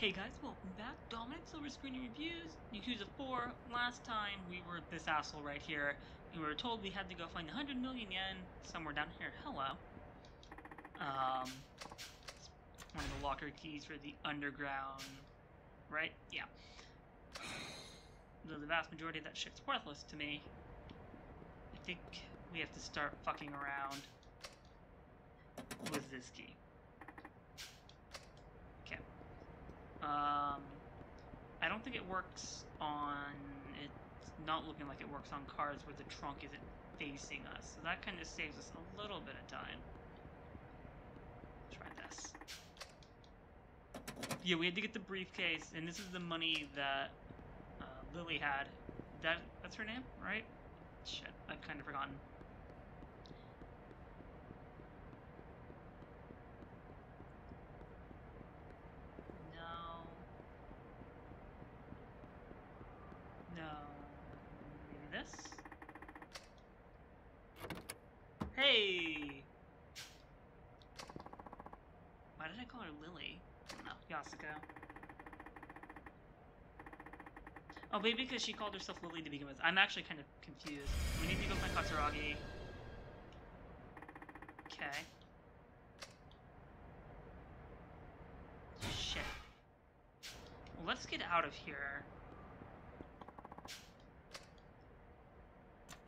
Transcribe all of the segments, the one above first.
Hey guys, welcome back. Dominic Silver Screen Reviews, Yakuza 4. Last time we were this asshole right here, we were told we had to go find 100 million yen somewhere down here. Hello. Um, one of the locker keys for the underground, right? Yeah. Though the vast majority of that shit's worthless to me. I think we have to start fucking around with this key. Okay. Um, I don't think it works on. It's not looking like it works on cars where the trunk isn't facing us, so that kind of saves us a little bit of time. Try this. Yeah, we had to get the briefcase, and this is the money that uh, Lily had. That that's her name, right? Shit, I've kind of forgotten. No. No. Maybe this? Hey! Why did I call her Lily? No, Yasuko. Oh, maybe because she called herself Lily to begin with. I'm actually kind of confused. We need to go find Katsuragi. Okay. Shit. Well, let's get out of here.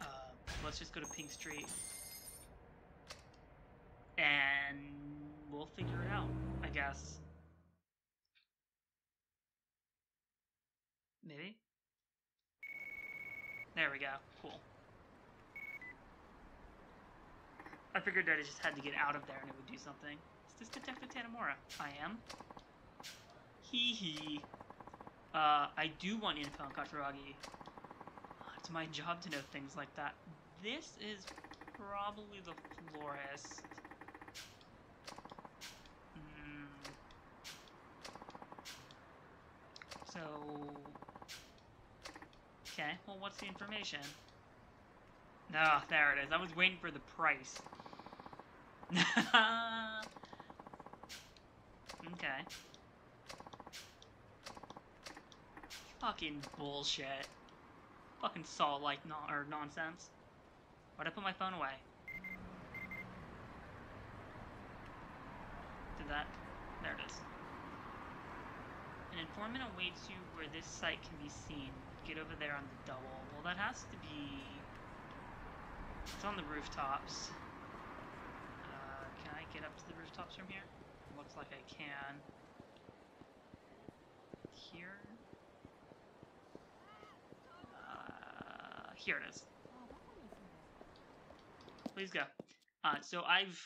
Uh, let's just go to Pink Street. And we'll figure it out, Maybe? There we go. Cool. I figured that I just had to get out of there and it would do something. Is this Detective Tanimura? I am. Hee hee. Uh, I do want info on Katsuragi. It's my job to know things like that. This is probably the florist. So... Okay, well what's the information? No, there it is. I was waiting for the price. okay. Fucking bullshit. Fucking saw-like no or nonsense. Why'd I put my phone away? Did that? There it is. Informant awaits you where this site can be seen. Get over there on the double. Well, that has to be... It's on the rooftops. Uh, can I get up to the rooftops from here? Looks like I can. Here? Uh, here it is. Please go. Uh, so I've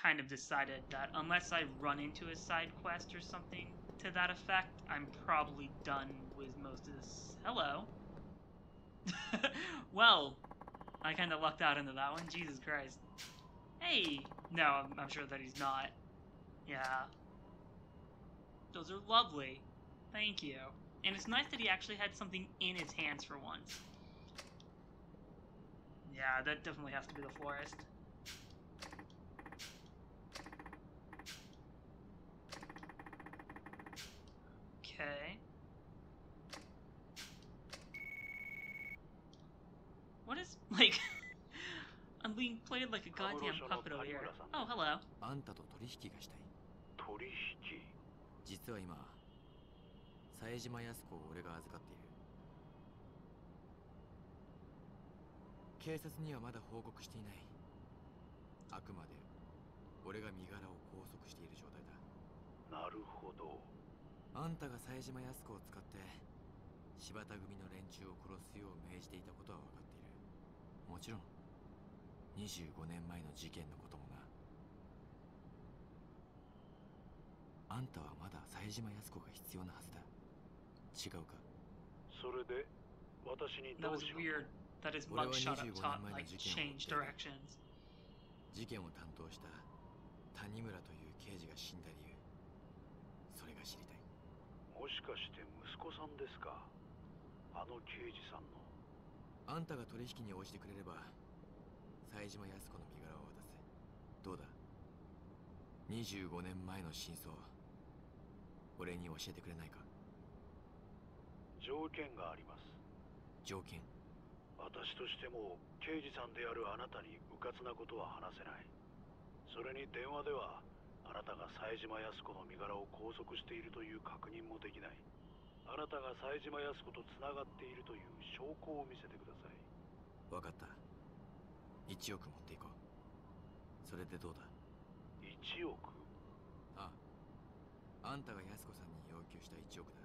kind of decided that unless I run into a side quest or something to that effect, I'm probably done with most of this. Hello. well, I kind of lucked out into that one. Jesus Christ. Hey! No, I'm, I'm sure that he's not. Yeah. Those are lovely. Thank you. And it's nice that he actually had something in his hands for once. Yeah, that definitely has to be the florist. Like, I'm being played like a goddamn puppet over here. Oh, hello. あんたと取引がしたい。取引？実は今冴島康子を俺が預かっている。警察にはまだ報告していない。あくまで俺が身柄を拘束している状態だ。なるほど。あんたが冴島康子を使って柴田組の連中を殺すよう命じていたことは分かっもちろん。25年前の事件のこともな。あんたはまだ冴島康子が必要なはずだ。違うか？それで私に That どうしろ weird. That his What do I mugshot up top like changed gym? directions. 事件を担当した谷村という刑事が死んだ理由。それが知りたい。もしかして息子さんですか？あの刑事さんのあんたが取引に応じてくれれば冴島康子の身柄を渡すどうだ？25年前の真相俺に教えてくれないか？条件があります。条件？私としても刑事さんであるあなたに迂闊なことは話せない。それに電話ではあなたが冴島康子の身柄を拘束しているという確認もできないあなたが冴島康子とつながっているという証拠を見せてください。分かった。1億持っていこう。それでどうだ？1億？あ。ああんたが安子さんに要求した1億だ。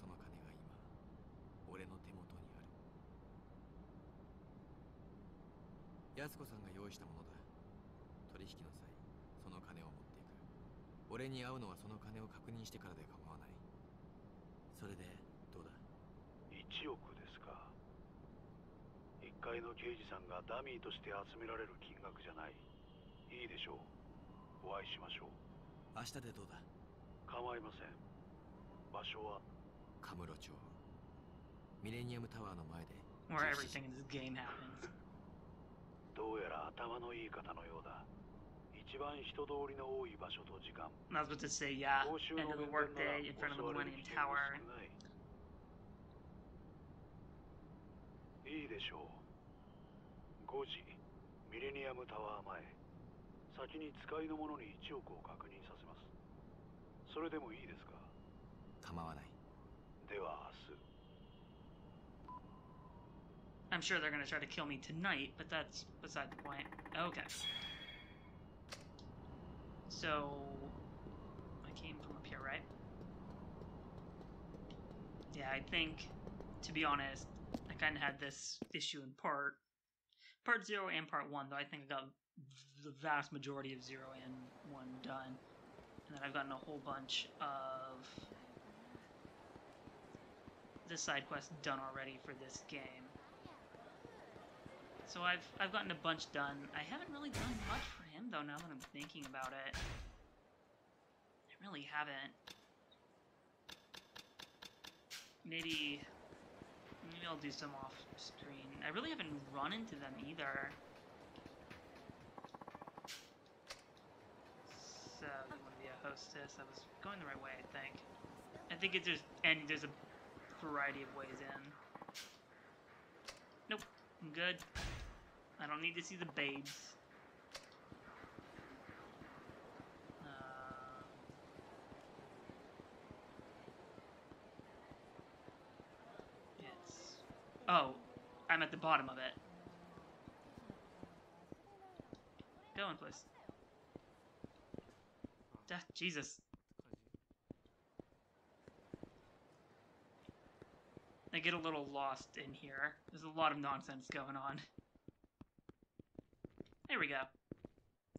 その金が今俺の手元にある。安子さんが用意したものだ。取引の際その金を持っていく。俺に会うのはその金を確認してからで構わないそれでどうだ？1億ですか。1階の刑事さんがダミーとして集められる金額じゃない。いいでしょう。お会いしましょう。明日でどうだ？構いません。場所は？カムロ町。ミレニアムタワーの前で Where everything in this game happens. どうやら頭のいい方のようだ 一番人通りの多い場所と時間 I was about to say, yeah, 報酬 end の of the 面前なら workday in front of the 襲われる Millennium 危険も Tower. 少ないいいでしょう5時ミレニアムタワー前先に使いの者に1億を確認させますそれでもいいですか構わないでは明日 I'm sure they're gonna try to kill me tonight, but that's beside the point. Okay. So, I came from up here, right? Yeah, I think, to be honest, I kind of had this issue in part, part zero and part one. Though I think I got the vast majority of zero and one done, and then I've gotten a whole bunch of the side quests done already for this game. So I've I've gotten a bunch done. I haven't really done much for him though. Now that I'm thinking about it, I really haven't. Maybe maybe I'll do some off screen. I really haven't run into them either. So you want to be a hostess? I was going the right way, I think. I think it's just and there's a variety of ways in. Nope, I'm good. I don't need to see the babes. Uh, it's oh, I'm at the bottom of it. Go in, please. Ah, Jesus. I get a little lost in here. There's a lot of nonsense going on. There we go.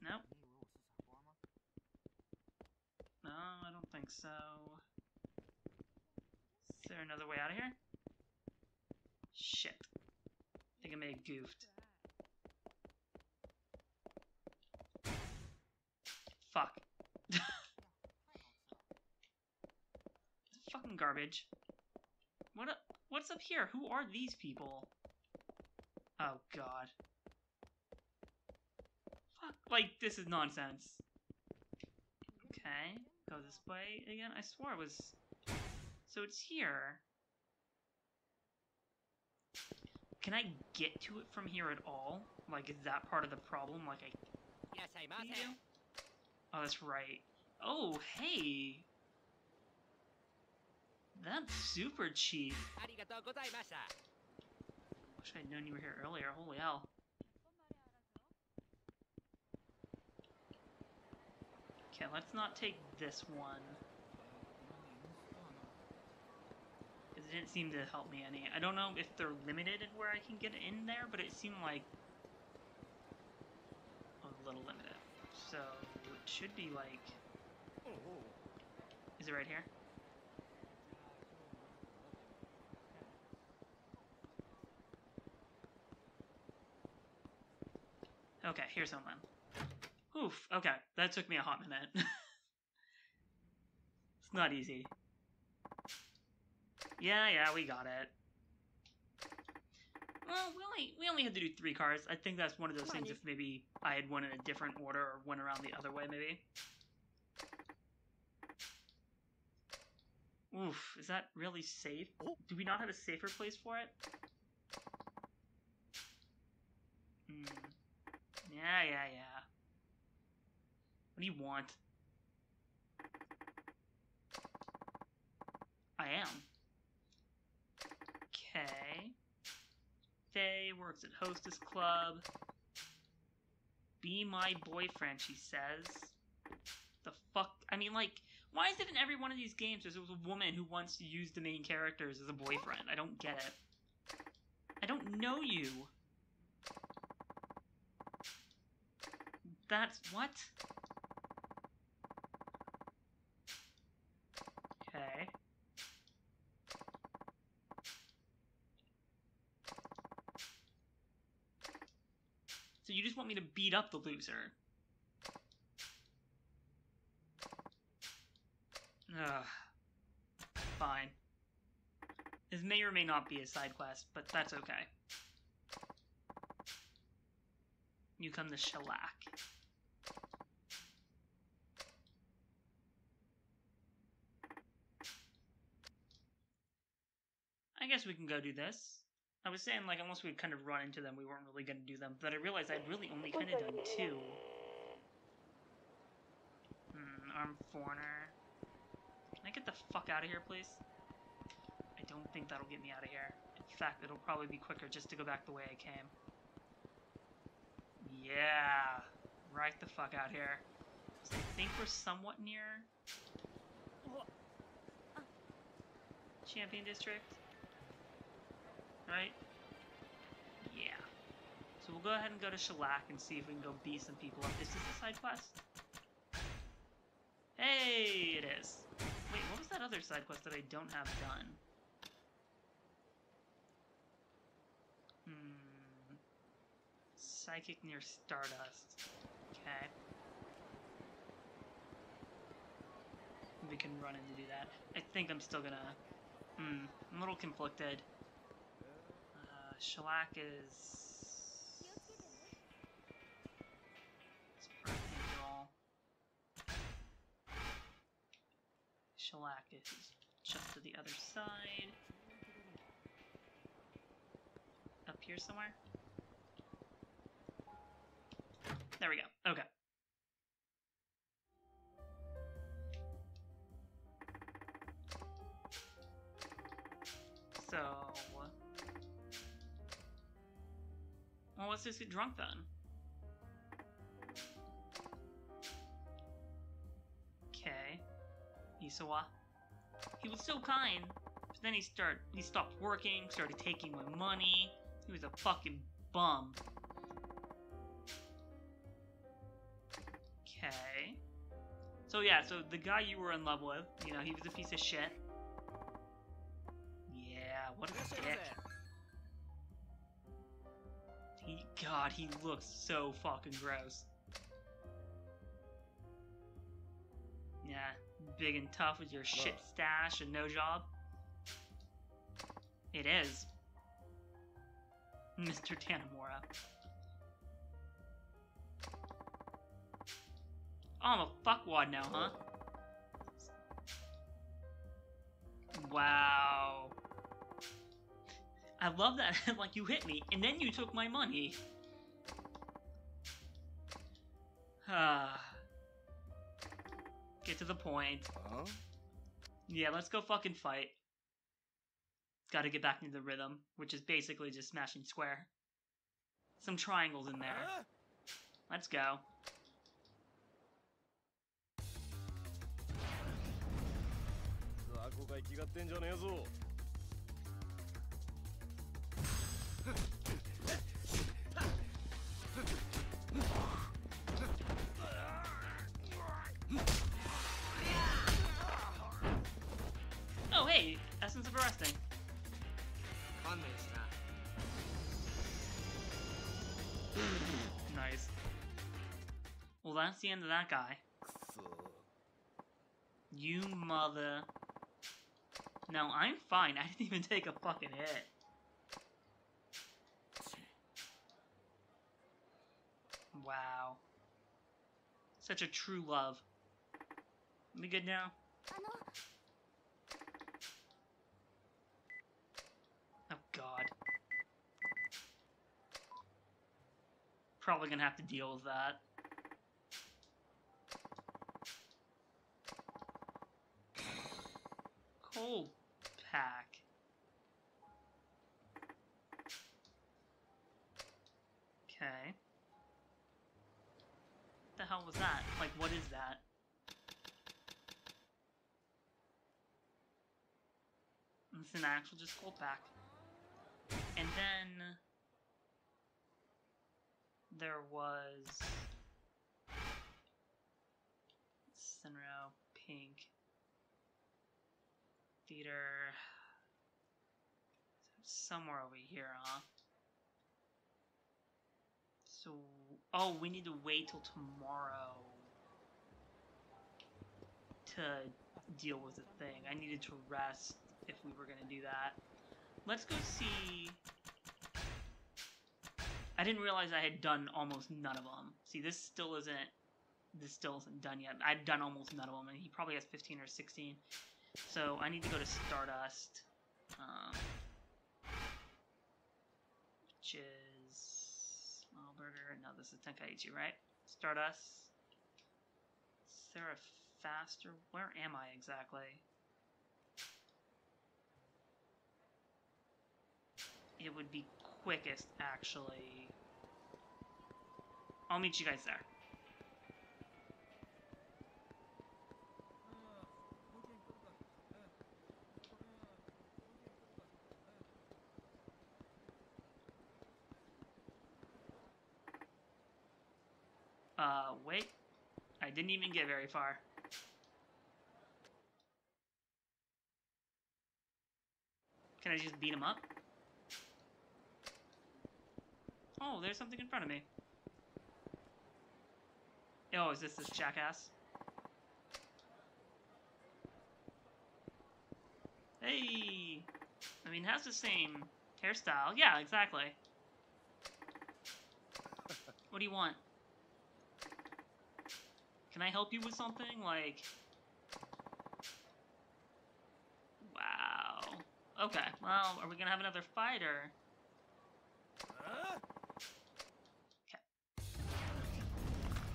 Nope. No, I don't think so. Is there another way out of here? Shit. I think I may have goofed. Fuck. Fucking garbage. What? What's up here? Who are these people? Oh god. Fuck, like, this is nonsense. Okay, go this way again. I swore it was... So it's here. Can I get to it from here at all? Like, is that part of the problem? Like, I... Can you do? Oh, that's right. Oh, hey! That's super cheap. Wish I'd known you were here earlier. Holy hell. Okay, let's not take this one. It didn't seem to help me any. I don't know if they're limited in where I can get in there, but it seemed like a little limited. So it should be like. Is it right here? Okay, here's something. Oof, okay. That took me a hot minute. it's not easy. Yeah, yeah, we got it. Well, we only we only had to do three cars. I think that's one of those things if maybe I had one in a different order or went around the other way, maybe. Oof, is that really safe? Do we not have a safer place for it? Hmm. Yeah, yeah, yeah. What do you want? I am. Okay. Works at Hostess Club. Be my boyfriend, she says. The fuck? I mean, like, why is it in every one of these games there's a woman who wants to use the main characters as a boyfriend? I don't get it. I don't know you. That's what? Okay. So you just want me to beat up the loser? Ugh. Fine. This may or may not be a side quest, but that's okay. You come to Shellac. I guess we can go do this. I was saying, like, unless we kind of run into them, we weren't really going to do them. But I realized I'd really only kind of done two. Hmm, armed foreigner. Can I get the fuck out of here, please? I don't think that'll get me out of here. In fact, it'll probably be quicker just to go back the way I came. Yeah! Right the fuck out here. So I think we're somewhat near... Champion District? Right? Yeah. So we'll go ahead and go to Shellac and see if we can go beat some people up. Is this a side quest? Hey, it is. Wait, what was that other side quest that I don't have done? Hmm. Psychic near Stardust. Okay. We can run in to do that. I think I'm still gonna... Hmm. I'm a little conflicted. Shellac is... Shellac is just to the other side. Up here somewhere? There we go. Okay. Well, let's just get drunk then. Okay. Isawa. He was so kind, but then he start he stopped working, started taking my money. He was a fucking bum. Okay. So yeah, so the guy you were in love with, you know, he was a piece of shit. Yeah, what a dick. God, he looks so fucking gross. Yeah, big and tough with your shit stash and no job. It is. Mr. Tanimura. Oh, I'm a fuckwad now, huh? Wow. I love that, like, you hit me, and then you took my money. Get to the point. Huh? Yeah, let's go fucking fight. Gotta get back into the rhythm, which is basically just smashing square. Some triangles in there. Let's go. Oh, hey! Essence of Arresting. nice. Well, that's the end of that guy. You mother... No, I'm fine. I didn't even take a fucking hit. Wow. Such a true love. We good now? Oh god. Probably gonna have to deal with that. Cold pack. That? Like, what is that? It's an actual just cold back. And then there was Sunrow, Pink, Theater, somewhere over here, huh? Oh, we need to wait till tomorrow to deal with the thing. I needed to rest if we were gonna do that. Let's go see. I didn't realize I had done almost none of them. See, this still isn't. This still isn't done yet. I've done almost none of them, and he probably has 15 or 16. So I need to go to Stardust, um, which is Smile Burger. No, this is Tenkaichi, right? Stardust. Is there a faster? Where am I exactly? it would be quickest, actually. I'll meet you guys there. Uh, wait. I didn't even get very far. Can I just beat him up? Oh, there's something in front of me. Oh, is this this jackass? Hey! I mean, has the same hairstyle. Yeah, exactly. What do you want? Can I help you with something? Like... Wow. Okay, well, are we gonna have another fight, or...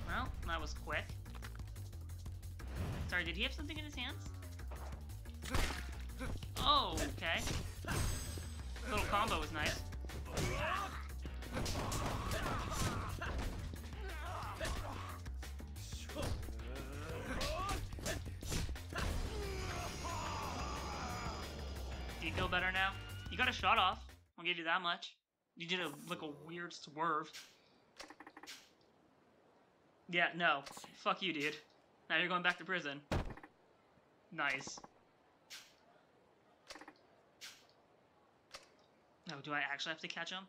Well, that was quick. Sorry, did he have something in his hands? Oh, okay. Little combo was nice. You feel better now? You got a shot off. I'll give you that much. You did a like a weird swerve. Yeah, no. Fuck you, dude. Now you're going back to prison. Nice. No, do I actually have to catch him?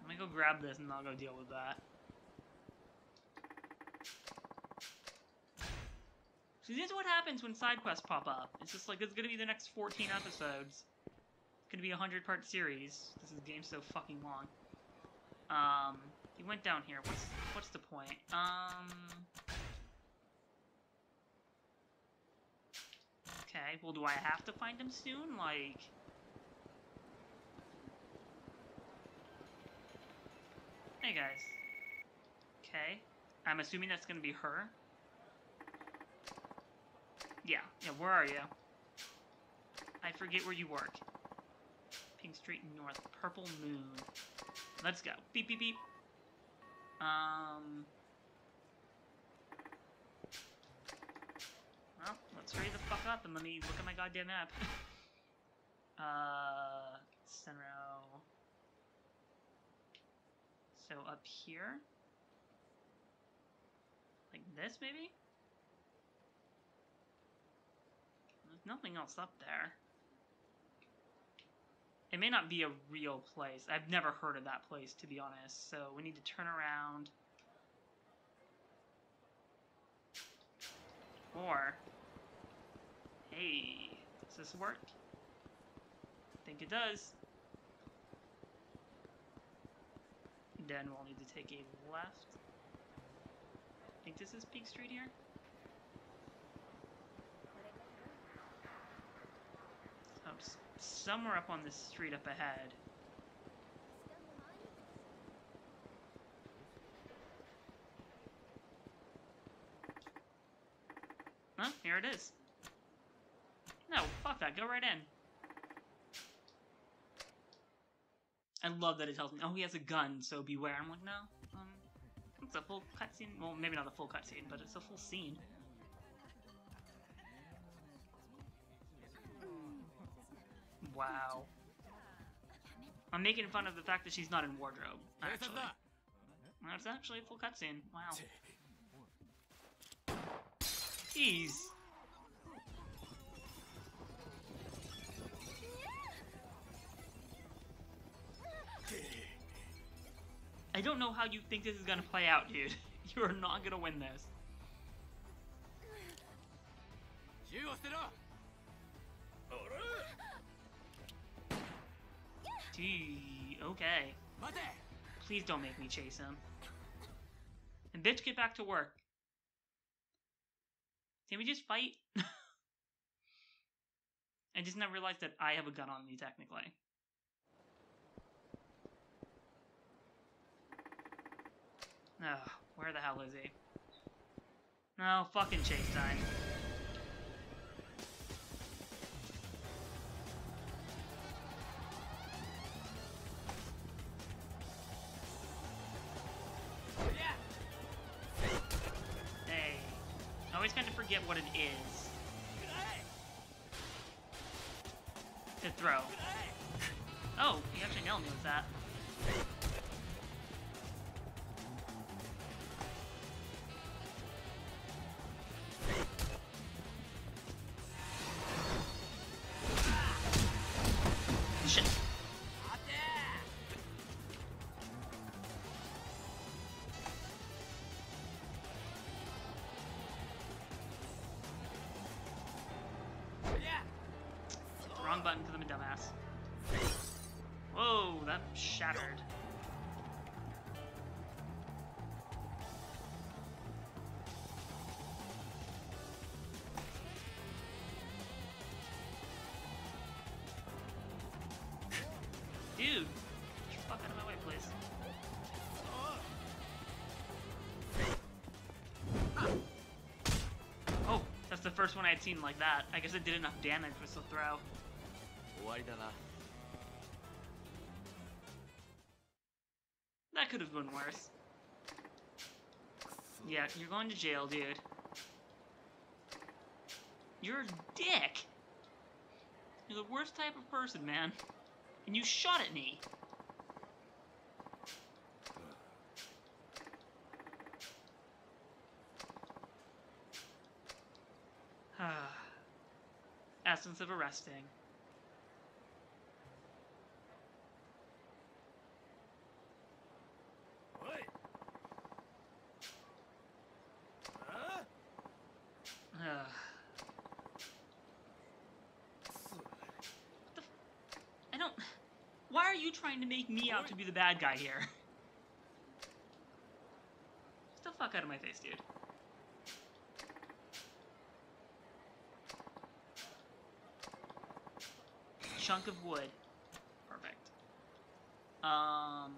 Let me go grab this and I'll go deal with that. See, this is what happens when side quests pop up. It's just like, it's gonna be the next 14 episodes. It's gonna be a 100 part series. This is, game's so fucking long. Um, he went down here. What's what's the point? Um. Okay. Well, do I have to find him soon? Like. Hey guys. Okay. I'm assuming that's gonna be her. Yeah. Yeah. Where are you? I forget where you work. Pink Street North. Purple Moon. Let's go. Beep beep beep. Um. Well, let's hurry the fuck up and let me look at my goddamn map. uh, Senro. So up here? Like this, maybe? There's nothing else up there. It may not be a real place. I've never heard of that place, to be honest. So we need to turn around. Or, hey, does this work? I think it does. Then we'll need to take a left. I think this is Peak Street here. Up somewhere up on this street up ahead. Huh? Here it is. No, fuck that. Go right in. I love that it tells me, oh, he has a gun, so beware. I'm like, no. Um, it's a full cutscene. Well, maybe not a full cutscene, but it's a full scene. Wow. I'm making fun of the fact that she's not in wardrobe, actually. That's actually a full cutscene. Wow. Jeez. I don't know how you think this is gonna play out, dude. You are not gonna win this. Gee, okay. Please don't make me chase him. And bitch, get back to work. Can we just fight? I just now realized that I have a gun on me, technically. Ugh, where the hell is he? No, fucking chase time. Forget what it is. To throw. Oh, he actually nailed me with that. Wrong button because I'm a dumbass. Whoa, that shattered. Dude, get the fuck out of my way, please. Oh, that's the first one I had seen like that. I guess it did enough damage with the throw. 終わりだな That could have been worse. Yeah, you're going to jail, dude. You're a dick. You're the worst type of person, man. And you shot at me. Essence of arresting. Make me out to be the bad guy here? Get the fuck out of my face, dude. Chunk of wood. Perfect. Um,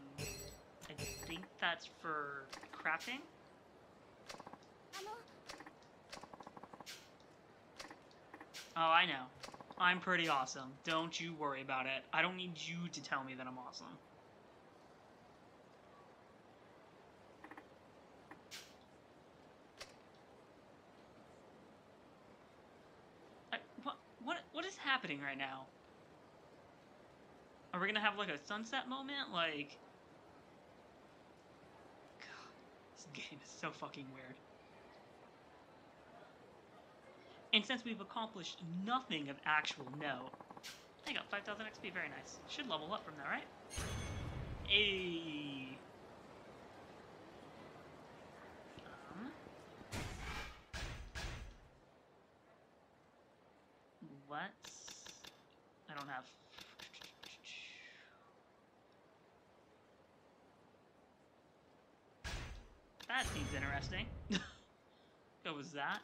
I think that's for crafting. Oh, I know. I'm pretty awesome. Don't you worry about it. I don't need you to tell me that I'm awesome. What, what, what is happening right now? Are we gonna have like a sunset moment? Like. God, this game is so fucking weird. And since we've accomplished nothing of actual note, I got 5,000 XP, very nice. Should level up from there, right? Hey. Um. What? I don't have. That seems interesting. What was that?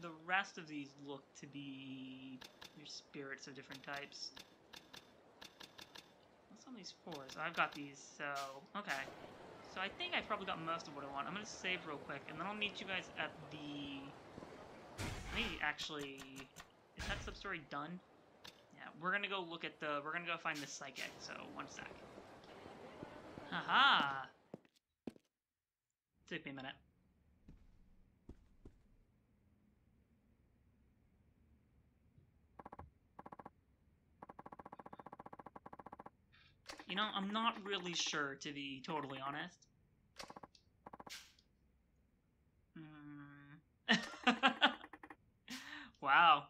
The rest of these look to be your spirits of different types. What's on these fours? I've got these, so okay. So I think I probably got most of what I want. I'm gonna save real quick, and then I'll meet you guys at the. Think actually is that substory done? Yeah, we're gonna go look at the we're gonna go find the psychic, so one sec. Haha! Took me a minute. You know, I'm not really sure, to be totally honest. Hmm. wow.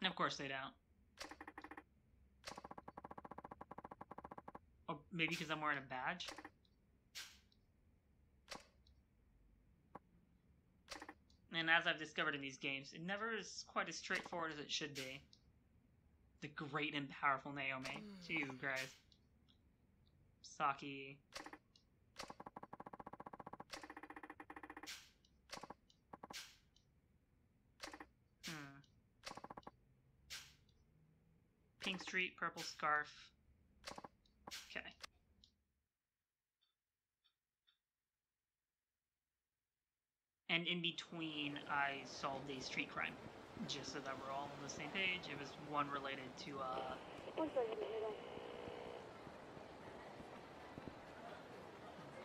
And of course they don't. Or maybe because I'm wearing a badge? And as I've discovered in these games, it never is quite as straightforward as it should be. The great and powerful Naomi. To you, Grace. Saki. Hmm. Pink street, purple scarf. Okay. And in between, I solved a street crime. Just so that we're all on the same page. It was one related to, uh,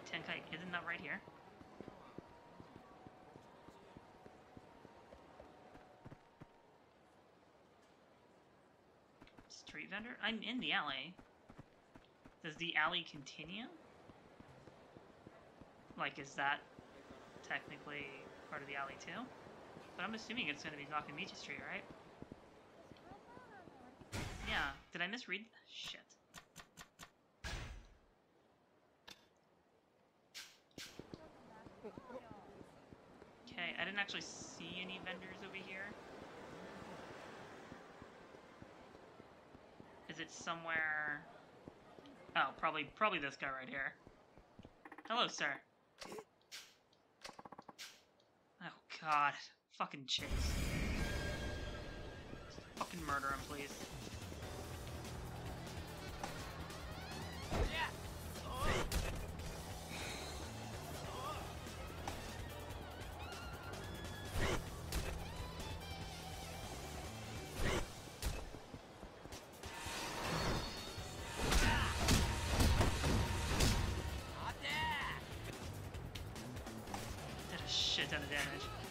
Tenkai. Isn't that right here? Street vendor? I'm in the alley. Does the alley continue? Like, is that technically part of the alley too? But I'm assuming it's going to be Nakamichi Street, right? Yeah. Did I misread? Shit. Okay, I didn't actually see any vendors over here. Is it somewhere? Oh, probably, probably this guy right here. Hello, sir. Oh God, fucking chase. Fucking murder him, please.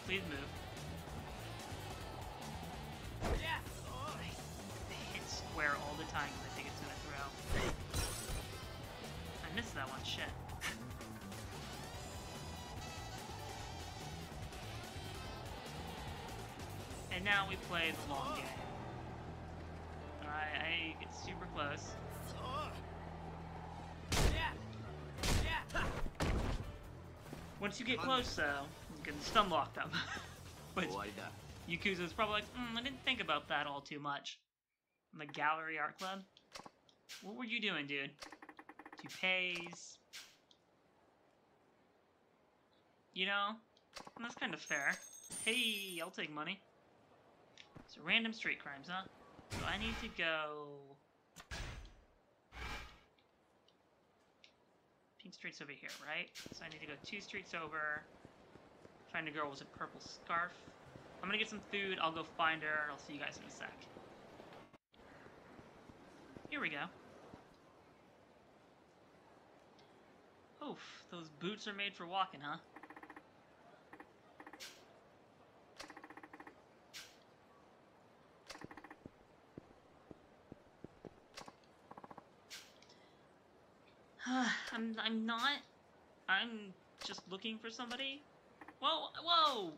Please move. and now we play the long game. I, I get super close. Once you get close, though, you can stun lock them. Which oh, Yakuza's probably like, mm, I didn't think about that all too much. In the Gallery Art Club? What were you doing, dude? Toupees. You know, that's kind of fair. Hey, I'll take money. So random street crimes, huh? So I need to go... Pink Street's over here, right? So I need to go two streets over. Find a girl with a purple scarf. I'm gonna get some food, I'll go find her, I'll see you guys in a sec. Here we go. Oof, those boots are made for walking, huh? I'm I'm not. I'm just looking for somebody. Whoa, whoa!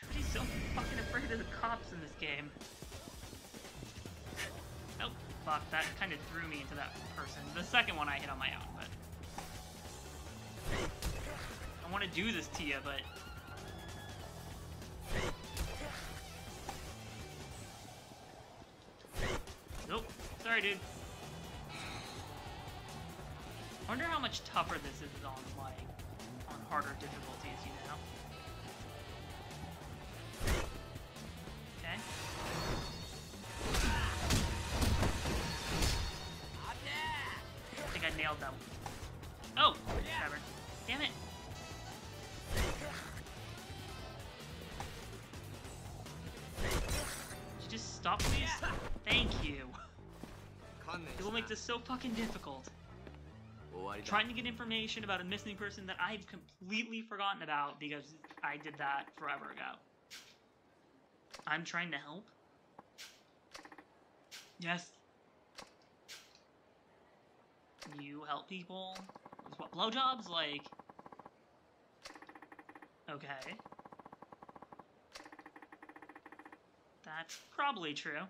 Everybody's so fucking afraid of the cops in this game. Oh, fuck, that kind of threw me into that person. The second one I hit on my own, but... I want to do this to you, but... Nope. Sorry, dude. tougher this is on like on harder difficulties, you know. Okay. I think I nailed that one. Oh! Severed. Damn it! You just stop, please? Thank you. It will make this so fucking difficult trying to get information about a missing person that I've completely forgotten about because I did that forever ago. I'm trying to help. Yes. You help people. What, blowjobs? Like... Okay. That's probably true.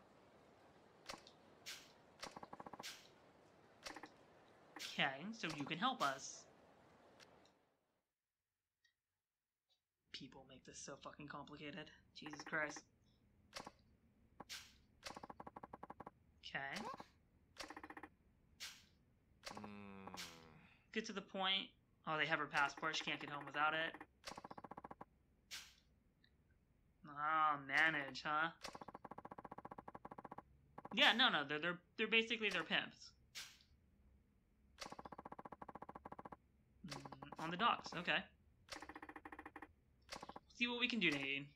Okay, so you can help us. People make this so fucking complicated. Jesus Christ. Okay. うーん Get to the point. Oh, they have her passport. She can't get home without it. Ah, manage, huh? Yeah, no, no, they're they're they're basically their pimps. Mm, on the docks, okay. See what we can do, Nadine.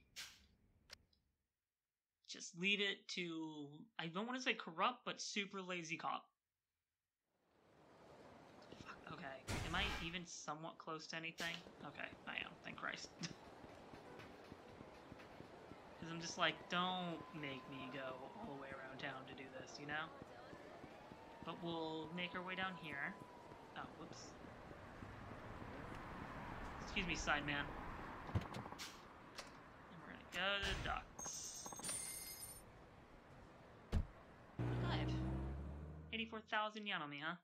Just leave it to I don't want to say corrupt, but super lazy cop. Fuck, okay. Am I even somewhat close to anything? Okay, I am. Thank Christ. Because I'm just like, don't make me go all the way around town to do this, you know? But we'll make our way down here. Oh, whoops. Excuse me, side man. And we're gonna go to the docks. Good. 84,000 yen on me, huh?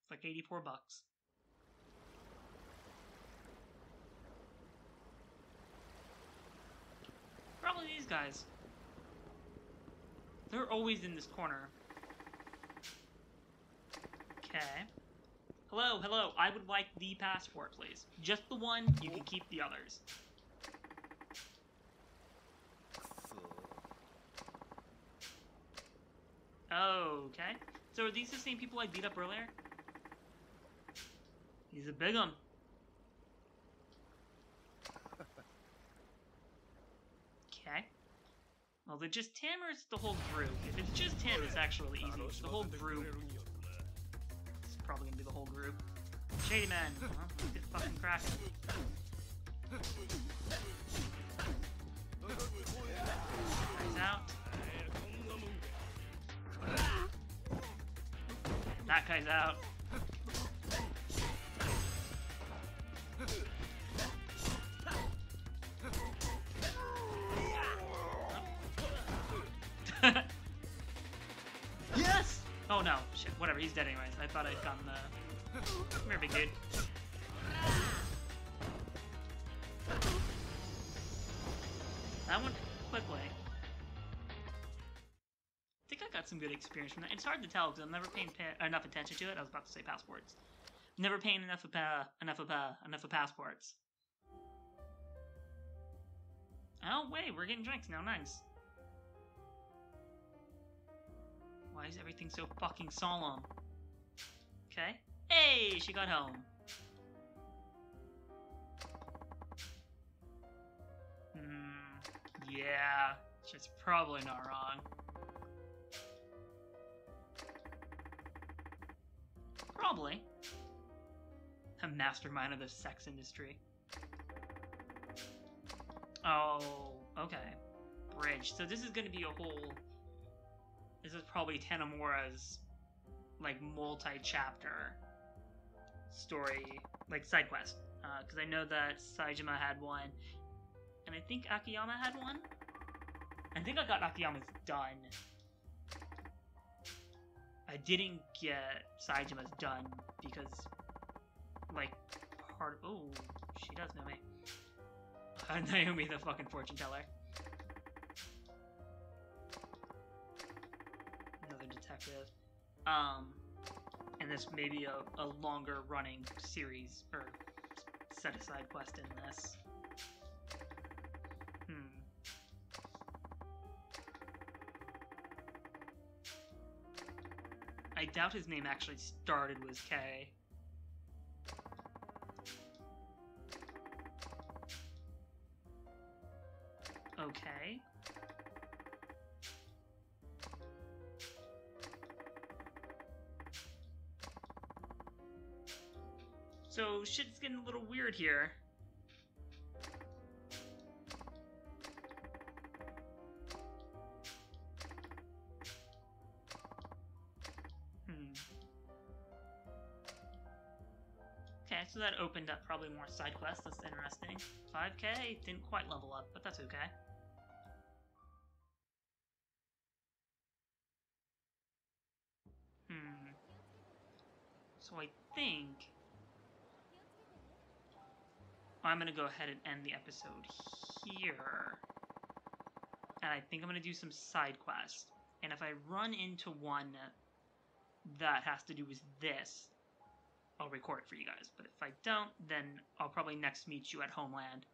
It's like 84 bucks. Probably these guys. They're always in this corner. Okay. Hello, hello, I would like the passport, please. Just the one, you can keep the others. Okay. So are these the same people I beat up earlier? He's a big one. Okay. Well, they're just Tamer's. the whole group. If it's just him, it's actually easy. It's the whole group probably gonna be the whole group. Shady Man! Huh? Fucking crash. Nice out. That guy's out. Whatever, he's dead anyways. I thought I'd gotten the... Come here, big dude. That went quickly. I think I got some good experience from that. It's hard to tell because I'm never paying pa- enough attention to it. I was about to say passports. Never paying enough of pa- enough of uh, enough of passports. Oh wait, we're getting drinks now. Nice. Why is everything so fucking solemn? Okay. Hey, she got home. Hmm. Yeah, she's probably not wrong. Probably. A mastermind of the sex industry. Oh, okay. Bridge. So this is to be a whole. This is probably Tanimura's like multi-chapter story, like side quest. Because I know that Saejima had one, and I think Akiyama had one. I think I got Akiyama's done. I didn't get Saejima's done because, like, part. Of oh, she does know me. Uh, Naomi, the fucking fortune teller. Another detective. Um, and this may be a, a longer running series or set aside quest in this. Hmm. I doubt his name actually started with K. Okay. So shit's getting a little weird here. Hmm. Okay, so that opened up probably more side quests. That's interesting. 5k didn't quite level up, but that's okay. Hmm. So I think I'm gonna go ahead and end the episode here. And I think I'm gonna do some side quests. And if I run into one that has to do with this, I'll record for you guys. But if I don't, then I'll probably next meet you at Homeland